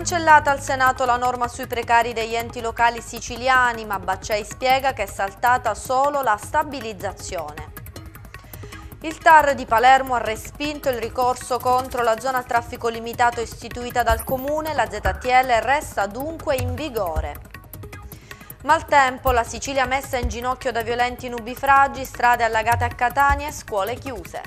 Cancellata al Senato la norma sui precari degli enti locali siciliani, ma Baccei spiega che è saltata solo la stabilizzazione. Il TAR di Palermo ha respinto il ricorso contro la zona a traffico limitato istituita dal Comune, la ZTL resta dunque in vigore. Maltempo, la Sicilia messa in ginocchio da violenti nubifragi, strade allagate a Catania e scuole chiuse.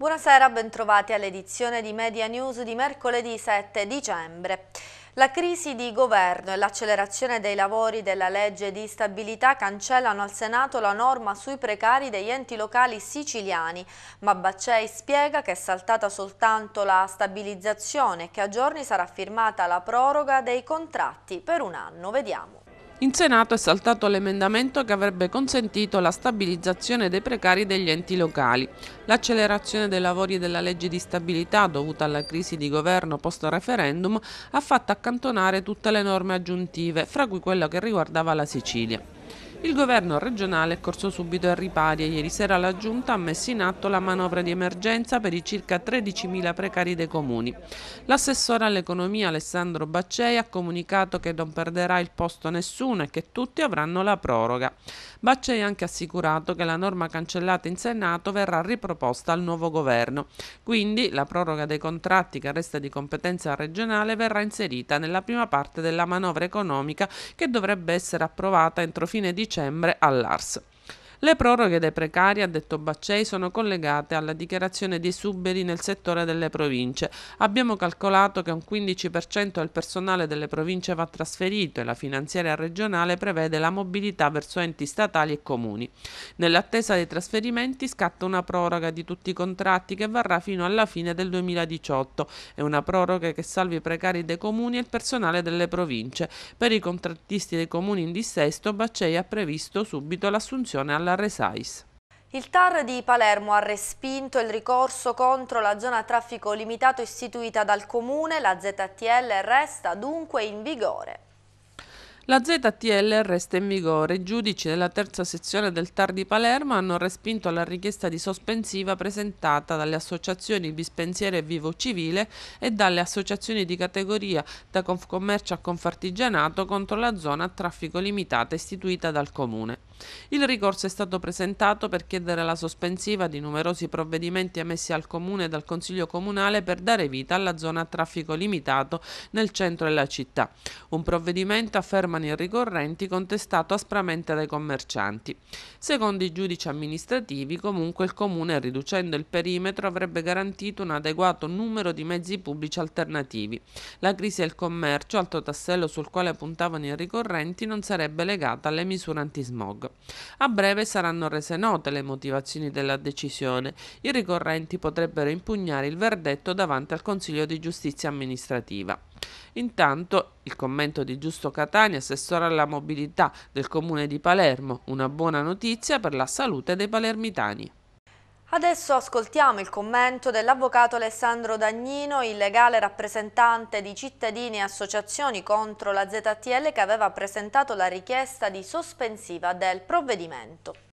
Buonasera, bentrovati all'edizione di Media News di mercoledì 7 dicembre. La crisi di governo e l'accelerazione dei lavori della legge di stabilità cancellano al Senato la norma sui precari degli enti locali siciliani, ma Baccei spiega che è saltata soltanto la stabilizzazione e che a giorni sarà firmata la proroga dei contratti per un anno. Vediamo. In Senato è saltato l'emendamento che avrebbe consentito la stabilizzazione dei precari degli enti locali. L'accelerazione dei lavori della legge di stabilità dovuta alla crisi di governo post-referendum ha fatto accantonare tutte le norme aggiuntive, fra cui quella che riguardava la Sicilia. Il governo regionale è corso subito ai ripari e ieri sera la Giunta ha messo in atto la manovra di emergenza per i circa 13.000 precari dei comuni. L'assessore all'economia Alessandro Baccei ha comunicato che non perderà il posto nessuno e che tutti avranno la proroga. Baccei ha anche assicurato che la norma cancellata in Senato verrà riproposta al nuovo governo. Quindi la proroga dei contratti che resta di competenza regionale verrà inserita nella prima parte della manovra economica che dovrebbe essere approvata entro fine dicembre all'ARS. Le proroghe dei precari, ha detto Baccei, sono collegate alla dichiarazione di esuberi nel settore delle province. Abbiamo calcolato che un 15% del personale delle province va trasferito e la finanziaria regionale prevede la mobilità verso enti statali e comuni. Nell'attesa dei trasferimenti scatta una proroga di tutti i contratti che varrà fino alla fine del 2018 e una proroga che salvi i precari dei comuni e il personale delle province. Per i contrattisti dei comuni in dissesto, Baccei ha previsto subito l'assunzione alla alla Resais. Il TAR di Palermo ha respinto il ricorso contro la zona traffico limitato istituita dal Comune, la ZTL resta dunque in vigore. La ZTL resta in vigore. I giudici della terza sezione del TAR di Palermo hanno respinto la richiesta di sospensiva presentata dalle associazioni Bispensiere e Vivo Civile e dalle associazioni di categoria da Confcommercio a Confartigianato contro la zona a traffico limitato istituita dal Comune. Il ricorso è stato presentato per chiedere la sospensiva di numerosi provvedimenti emessi al Comune e dal Consiglio Comunale per dare vita alla zona a traffico limitato nel centro della città. Un provvedimento, affermano i ricorrenti, contestato aspramente dai commercianti. Secondo i giudici amministrativi, comunque il Comune, riducendo il perimetro, avrebbe garantito un adeguato numero di mezzi pubblici alternativi. La crisi del commercio, alto tassello sul quale puntavano i ricorrenti, non sarebbe legata alle misure antismog. A breve saranno rese note le motivazioni della decisione. I ricorrenti potrebbero impugnare il verdetto davanti al Consiglio di giustizia amministrativa. Intanto il commento di Giusto Catania, assessore alla mobilità del comune di Palermo, una buona notizia per la salute dei palermitani. Adesso ascoltiamo il commento dell'avvocato Alessandro Dagnino, il legale rappresentante di cittadini e associazioni contro la ZTL che aveva presentato la richiesta di sospensiva del provvedimento.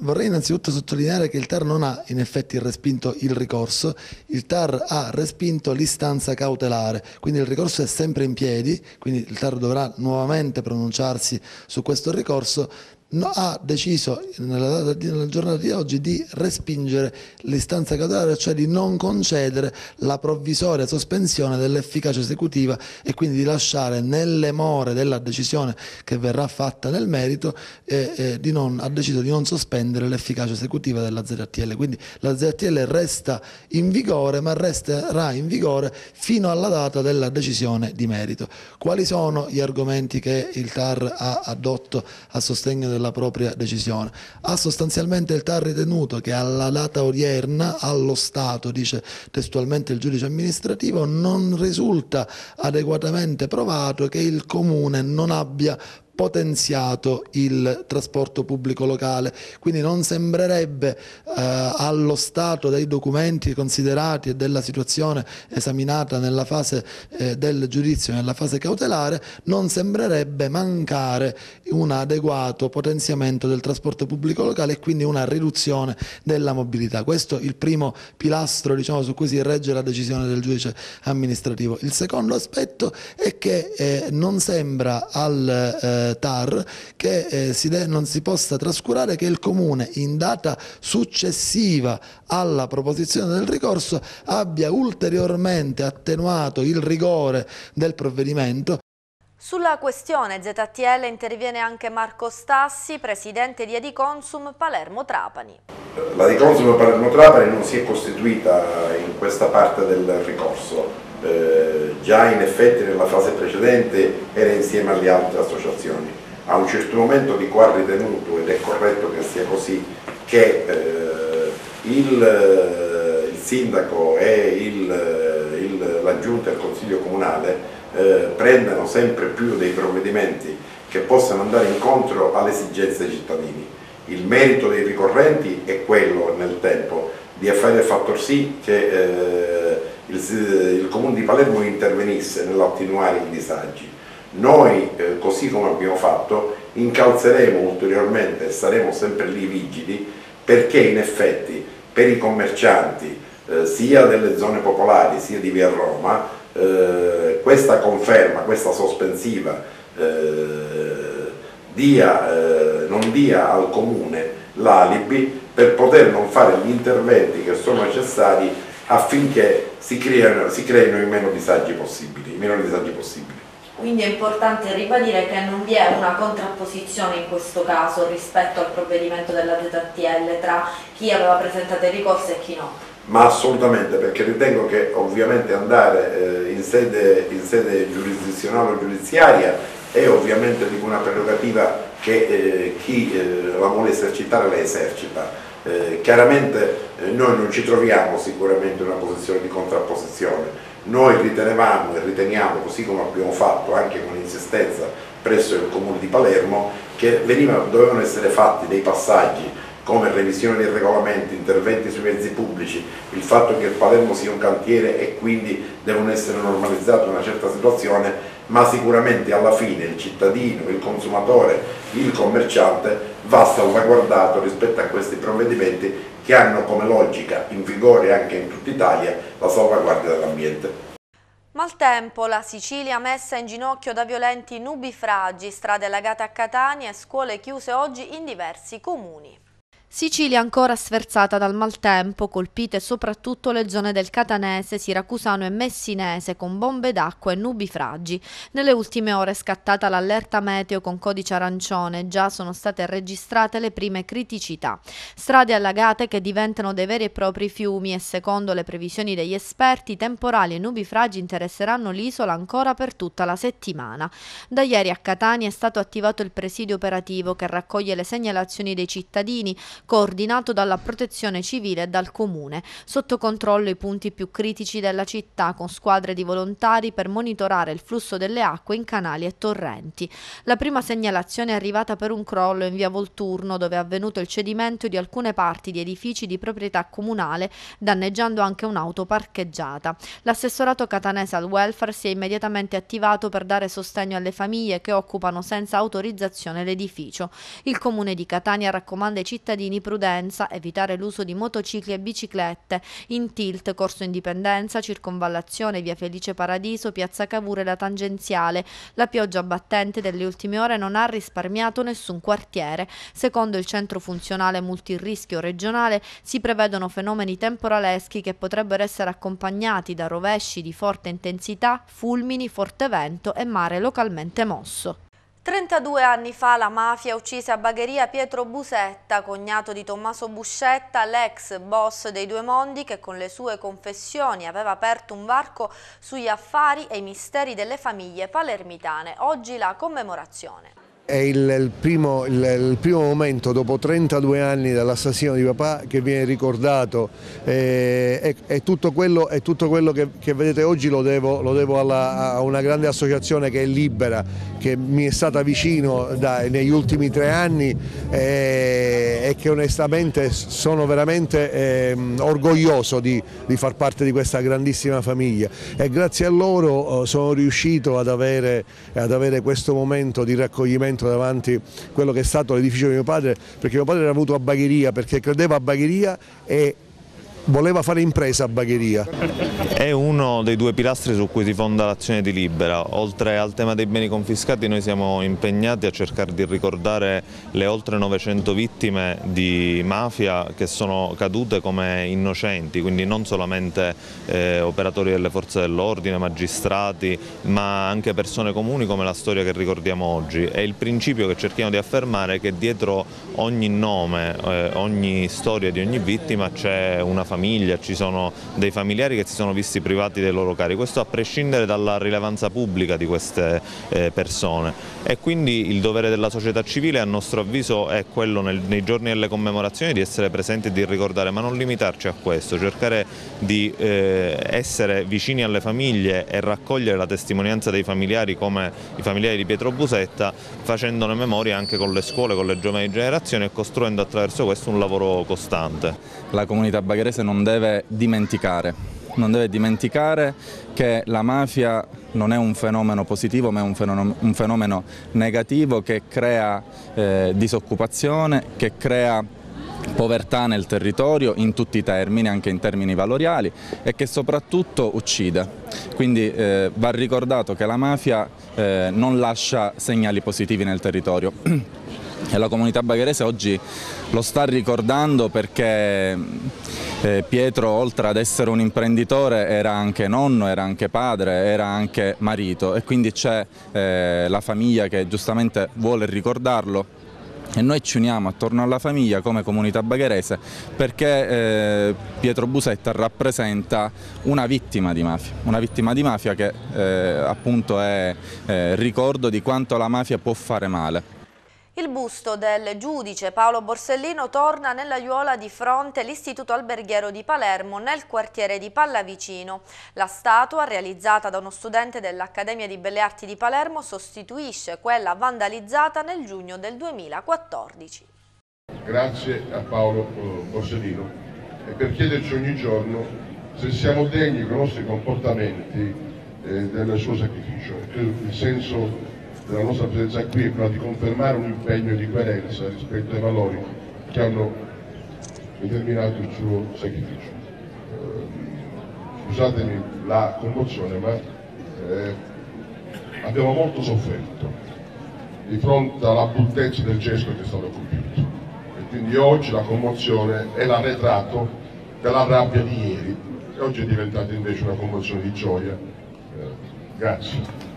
Vorrei innanzitutto sottolineare che il TAR non ha in effetti respinto il ricorso, il TAR ha respinto l'istanza cautelare, quindi il ricorso è sempre in piedi, quindi il TAR dovrà nuovamente pronunciarsi su questo ricorso, no, ha deciso nella, data, nella, giornata di oggi di respingere l'istanza cautelare, cioè di non concedere la provvisoria sospensione dell'efficacia esecutiva e quindi di lasciare nelle more della decisione che verrà fatta nel merito, eh, eh, non, ha deciso di non sospendere l'efficacia esecutiva della ZTL. Quindi la ZTL resta in vigore, ma resterà in vigore fino alla data della decisione di merito. Quali sono gli argomenti che il TAR ha addotto a sostegno del della propria decisione. Ha sostanzialmente il TAR ritenuto che alla data odierna, allo Stato, dice testualmente il giudice amministrativo, non risulta adeguatamente provato che il Comune non abbia potenziato il trasporto pubblico locale, quindi non sembrerebbe eh, allo stato dei documenti considerati e della situazione esaminata nella fase eh, del giudizio, nella fase cautelare, non sembrerebbe mancare un adeguato potenziamento del trasporto pubblico locale e quindi una riduzione della mobilità. Questo è il primo pilastro diciamo, su cui si regge la decisione del giudice amministrativo. Il secondo aspetto è che eh, non sembra al eh, TAR che eh, si non si possa trascurare che il Comune in data successiva alla proposizione del ricorso abbia ulteriormente attenuato il rigore del provvedimento sulla questione ZTL interviene anche Marco Stassi, presidente di Adiconsum Palermo Trapani. La Adiconsum Palermo Trapani non si è costituita in questa parte del ricorso, eh, già in effetti nella fase precedente era insieme alle altre associazioni. A un certo momento dico ha ritenuto, ed è corretto che sia così, che eh, il, eh, il, sindaco e la giunta e il consiglio comunale eh, prendano sempre più dei provvedimenti che possano andare incontro alle esigenze dei cittadini. Il merito dei ricorrenti è quello nel tempo di fare fattor sì che eh, il, il, Comune di Palermo intervenisse nell'attenuare i disagi. Noi, eh, così come abbiamo fatto, incalzeremo ulteriormente e saremo sempre lì vigili perché in effetti per i commercianti eh, sia delle zone popolari sia di via Roma eh, questa conferma, questa sospensiva eh, dia, eh, non dia al Comune l'alibi per poter non fare gli interventi che sono necessari affinché si creino, si creino i meno disagi possibili. I meno disagi possibili. Quindi è importante ribadire che non vi è una contrapposizione in questo caso rispetto al provvedimento della ZTL tra chi aveva presentato il ricorso e chi no ma assolutamente perché ritengo che ovviamente andare eh, in, sede, in, sede, giurisdizionale o giudiziaria è ovviamente di una prerogativa che eh, chi eh, la vuole esercitare la esercita. Eh, chiaramente eh, noi non ci troviamo sicuramente in una posizione di contrapposizione, noi ritenevamo e riteniamo, così come abbiamo fatto anche con insistenza presso il Comune di Palermo, che veniva, dovevano essere fatti dei passaggi come revisione dei regolamenti, interventi sui mezzi pubblici, il fatto che il Palermo sia un cantiere e quindi devono essere normalizzate una certa situazione, ma sicuramente alla fine il cittadino, il consumatore, il commerciante va salvaguardato rispetto a questi provvedimenti che hanno come logica in vigore anche in tutta Italia la salvaguardia dell'ambiente. Maltempo, la Sicilia messa in ginocchio da violenti nubifragi, strade allagate a Catania e scuole chiuse oggi in diversi comuni. Sicilia ancora sferzata dal maltempo, colpite soprattutto le zone del Catanese, Siracusano e Messinese con bombe d'acqua e nubifragi. Nelle ultime ore è scattata l'allerta meteo con codice arancione, già sono state registrate le prime criticità. Strade allagate che diventano dei veri e propri fiumi e secondo le previsioni degli esperti temporali e nubifragi interesseranno l'isola ancora per tutta la settimana. Da ieri a Catania è stato attivato il presidio operativo che raccoglie le segnalazioni dei cittadini coordinato dalla protezione civile e dal comune. Sotto controllo i punti più critici della città con squadre di volontari per monitorare il flusso delle acque in canali e torrenti. La prima segnalazione è arrivata per un crollo in via Volturno dove è avvenuto il cedimento di alcune parti di edifici di proprietà comunale danneggiando anche un'auto parcheggiata. L'assessorato catanese al welfare si è immediatamente attivato per dare sostegno alle famiglie che occupano senza autorizzazione l'edificio. Il comune di Catania raccomanda ai cittadini cittadini prudenza, evitare l'uso di motocicli e biciclette, in tilt, Corso Indipendenza, Circonvallazione, Via Felice Paradiso, Piazza Cavure e la Tangenziale. La pioggia battente delle ultime ore non ha risparmiato nessun quartiere. Secondo il centro funzionale multirischio regionale si prevedono fenomeni temporaleschi che potrebbero essere accompagnati da rovesci di forte intensità, fulmini, forte vento e mare localmente mosso. 32 anni fa la mafia uccise a Bagheria Pietro Busetta, cognato di Tommaso Buscetta, l'ex boss dei Due Mondi che con le sue confessioni aveva aperto un varco sugli affari e i misteri delle famiglie palermitane. Oggi la commemorazione. è il, il, primo, il, il, primo, momento dopo 32 anni dall'assassino di papà che viene ricordato e, e, tutto quello, e tutto quello che, che, vedete oggi lo devo, lo devo alla, a una grande associazione che è Libera, che mi è stata vicino da, negli ultimi tre anni eh, e che onestamente sono veramente eh, orgoglioso di, di, far parte di questa grandissima famiglia. E grazie a loro oh, sono riuscito ad avere, ad avere questo momento di raccoglimento davanti a quello che è stato l'edificio di mio padre perché mio padre era venuto a Bagheria perché credeva a Bagheria e voleva fare impresa a Bagheria. È uno dei due pilastri su cui si fonda l'azione di Libera. Oltre al tema dei beni confiscati noi siamo impegnati a cercare di ricordare le oltre 900 vittime di mafia che sono cadute come innocenti, quindi non solamente eh, operatori delle forze dell'ordine, magistrati, ma anche persone comuni come la storia che ricordiamo oggi. E il principio che cerchiamo di affermare è che dietro ogni nome, eh, ogni storia di ogni vittima c'è una famiglia famiglia, ci sono dei familiari che si sono visti privati dei loro cari, questo a prescindere dalla rilevanza pubblica di queste eh, persone e quindi il dovere della società civile a nostro avviso è quello nei giorni delle commemorazioni di essere presenti e di ricordare, ma non limitarci a questo, cercare di eh, essere vicini alle famiglie e raccogliere la testimonianza dei familiari come i familiari di Pietro Busetta facendone memoria anche con le scuole, con le giovani generazioni e costruendo attraverso questo un lavoro costante. La comunità bagherese non deve dimenticare, non deve dimenticare che la mafia non è un fenomeno positivo ma è un fenomeno, un fenomeno negativo che crea eh, disoccupazione, che crea povertà nel territorio in tutti i termini, anche in termini valoriali e che soprattutto uccide. Quindi eh, va ricordato che la mafia eh, non lascia segnali positivi nel territorio e la comunità bagherese oggi lo sta ricordando perché eh, Pietro oltre ad essere un imprenditore era anche nonno, era anche padre, era anche marito. E quindi c'è eh, la famiglia che giustamente vuole ricordarlo. E noi ci uniamo attorno alla famiglia come comunità bagherese perché eh, Pietro Busetta rappresenta una vittima di mafia, una vittima di mafia che eh, appunto è eh, ricordo di quanto la mafia può fare male. Il busto del giudice Paolo Borsellino torna nell'aiuola di fronte all'Istituto Alberghiero di Palermo nel quartiere di Pallavicino. La statua, realizzata da uno studente dell'Accademia di Belle Arti di Palermo, sostituisce quella vandalizzata nel giugno del 2014. Grazie a Paolo eh, Borsellino e per chiederci ogni giorno se siamo degni con i nostri comportamenti eh, del suo sacrificio. Il senso della nostra presenza qui è quella di confermare un impegno di coerenza rispetto ai valori che hanno determinato il suo sacrificio. Eh, scusatemi la commozione, ma eh, abbiamo molto sofferto di fronte alla bruttezza del gesto che è stato compiuto. E quindi oggi la commozione è l'arretrato della rabbia di ieri e oggi è diventata invece una commozione di gioia. Eh, grazie.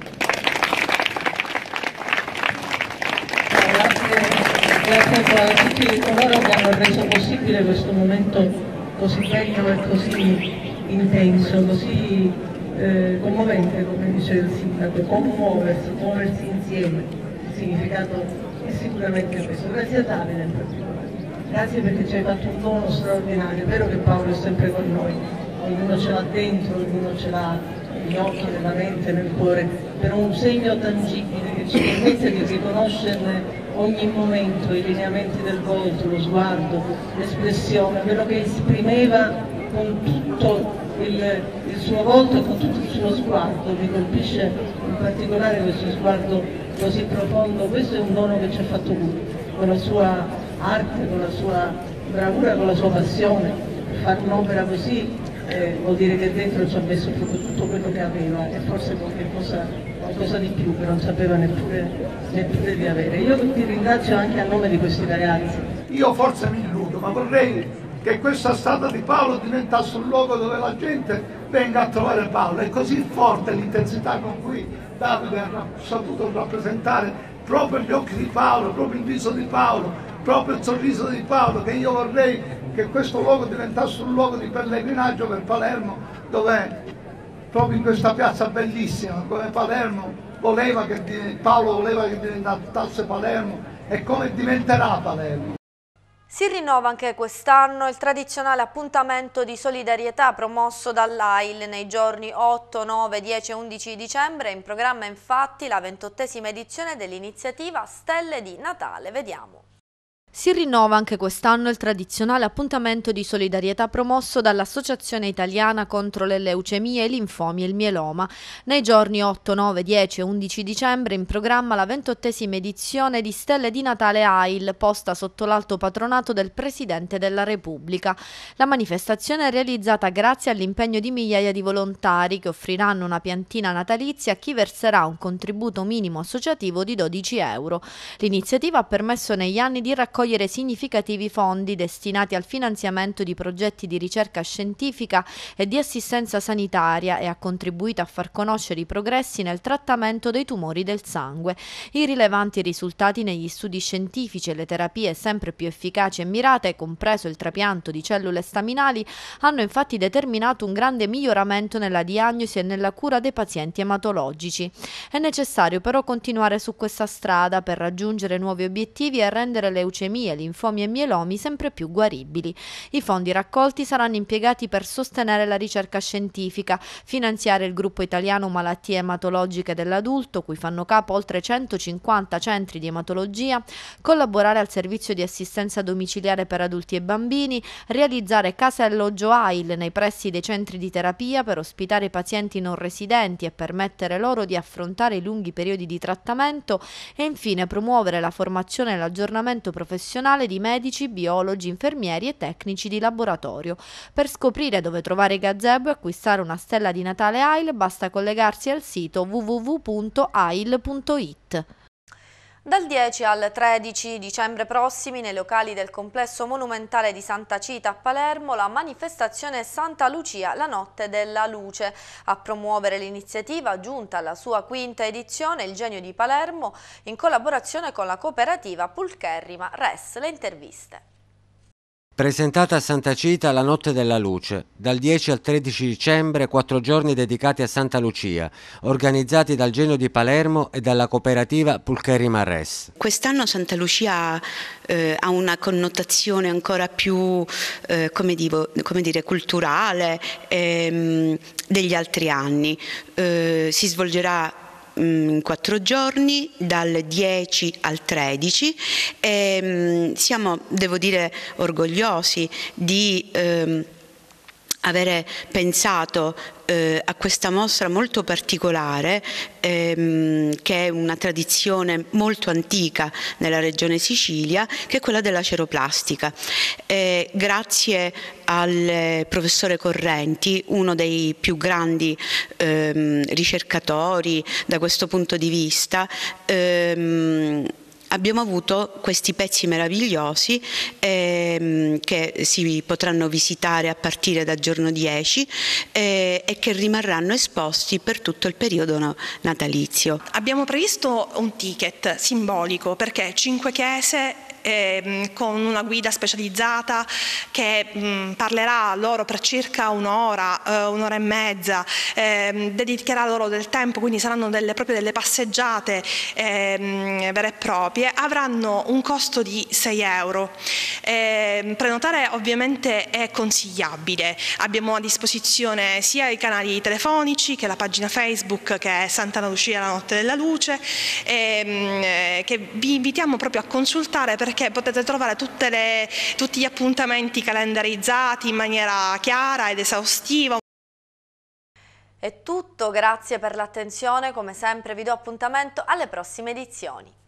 Grazie a tutti coloro che hanno reso possibile questo momento così bello e così intenso, così eh, commovente come dice il sindaco, commuoversi, muoversi insieme, il significato è sicuramente questo. Grazie a Davide in particolare, grazie perché ci hai fatto un dono straordinario, è vero che Paolo è sempre con noi, ognuno ce l'ha dentro, ognuno ce l'ha negli occhi, nella mente, nel cuore, però un segno tangibile che ci permette di riconoscerne ogni momento, i lineamenti del volto, lo sguardo, l'espressione, quello che esprimeva con tutto il, il, suo volto e con tutto il suo sguardo, mi colpisce in particolare questo sguardo così profondo, questo è un dono che ci ha fatto lui, con la sua arte, con la sua bravura, con la sua passione, fare un'opera così eh, vuol dire che dentro ci ha messo proprio tutto quello che aveva e forse qualche cosa, qualcosa di più che non sapeva neppure, neppure di avere. Io ti ringrazio anche a nome di questi ragazzi. Io forse mi illudo, ma vorrei che questa statua di Paolo diventasse un luogo dove la gente venga a trovare Paolo. È così forte l'intensità con cui Davide ha saputo rappresentare proprio gli occhi di Paolo, proprio il viso di Paolo, proprio il sorriso di Paolo, che io vorrei che questo luogo diventasse un luogo di pellegrinaggio per Palermo, dove proprio in questa piazza bellissima come Palermo voleva che, Paolo voleva che diventasse Palermo e come diventerà Palermo. Si rinnova anche quest'anno il tradizionale appuntamento di solidarietà promosso dall'AIL nei giorni 8, 9, 10 e 11 dicembre. In programma infatti la ventottesima edizione dell'iniziativa Stelle di Natale. Vediamo. Si rinnova anche quest'anno il tradizionale appuntamento di solidarietà promosso dall'Associazione Italiana contro le leucemie, i linfomi e il mieloma. Nei giorni 8, 9, 10 e 11 dicembre in programma la ventottesima edizione di Stelle di Natale AIL, posta sotto l'alto patronato del Presidente della Repubblica. La manifestazione è realizzata grazie all'impegno di migliaia di volontari che offriranno una piantina natalizia a chi verserà un contributo minimo associativo di 12 euro. L'iniziativa ha permesso negli anni di raccogliere raccogliere significativi fondi destinati al finanziamento di progetti di ricerca scientifica e di assistenza sanitaria e ha contribuito a far conoscere i progressi nel trattamento dei tumori del sangue. I rilevanti risultati negli studi scientifici e le terapie sempre più efficaci e mirate, compreso il trapianto di cellule staminali, hanno infatti determinato un grande miglioramento nella diagnosi e nella cura dei pazienti ematologici. È necessario però continuare su questa strada per raggiungere nuovi obiettivi e rendere le leucemie linfomi e mielomi sempre più guaribili. I fondi raccolti saranno impiegati per sostenere la ricerca scientifica, finanziare il gruppo italiano malattie ematologiche dell'adulto, cui fanno capo oltre 150 centri di ematologia, collaborare al servizio di assistenza domiciliare per adulti e bambini, realizzare case alloggio AIL nei pressi dei centri di terapia per ospitare i pazienti non residenti e permettere loro di affrontare i lunghi periodi di trattamento e infine promuovere la formazione e l'aggiornamento professionale professionale di medici, biologi, infermieri e tecnici di laboratorio. Per scoprire dove trovare gazebo e acquistare una stella di Natale AIL basta collegarsi al sito www.ail.it. Dal 10 al 13 dicembre prossimi nei locali del complesso monumentale di Santa Cita a Palermo la manifestazione Santa Lucia, la notte della luce. A promuovere l'iniziativa giunta alla sua quinta edizione il Genio di Palermo in collaborazione con la cooperativa Pulcherrima Res. Le interviste. Presentata a Santa Cita la Notte della Luce, dal 10 al 13 dicembre, quattro giorni dedicati a Santa Lucia, organizzati dal Genio di Palermo e dalla cooperativa Pulcheri Marres. Quest'anno Santa Lucia eh, ha una connotazione ancora più, eh, come, divo, come, dire, culturale ehm, degli altri anni. Eh, si svolgerà in quattro giorni dal 10 al 13 e mm, siamo devo dire orgogliosi di ehm, avere pensato eh, a questa mostra molto particolare ehm, che è una tradizione molto antica nella regione Sicilia che è quella della ceroplastica. Eh, grazie al professore Correnti, uno dei più grandi ehm, ricercatori da questo punto di vista, ehm, abbiamo avuto questi pezzi meravigliosi ehm, che si potranno visitare a partire dal giorno 10 eh, e che rimarranno esposti per tutto il periodo natalizio. Abbiamo previsto un ticket simbolico perché cinque chiese eh, con una guida specializzata che mh, mm, parlerà loro per circa un'ora, eh, un'ora e mezza, eh, dedicherà loro del tempo, quindi saranno delle, proprio delle passeggiate ehm, vere e proprie, avranno un costo di 6 euro. Ehm, prenotare ovviamente è consigliabile, abbiamo a disposizione sia i canali telefonici che la pagina Facebook che è Santa Lucia la notte della luce, ehm, eh, che vi invitiamo proprio a consultare per perché potete trovare le, tutti gli appuntamenti calendarizzati in maniera chiara ed esaustiva. È tutto, grazie per l'attenzione, come sempre vi do appuntamento alle prossime edizioni.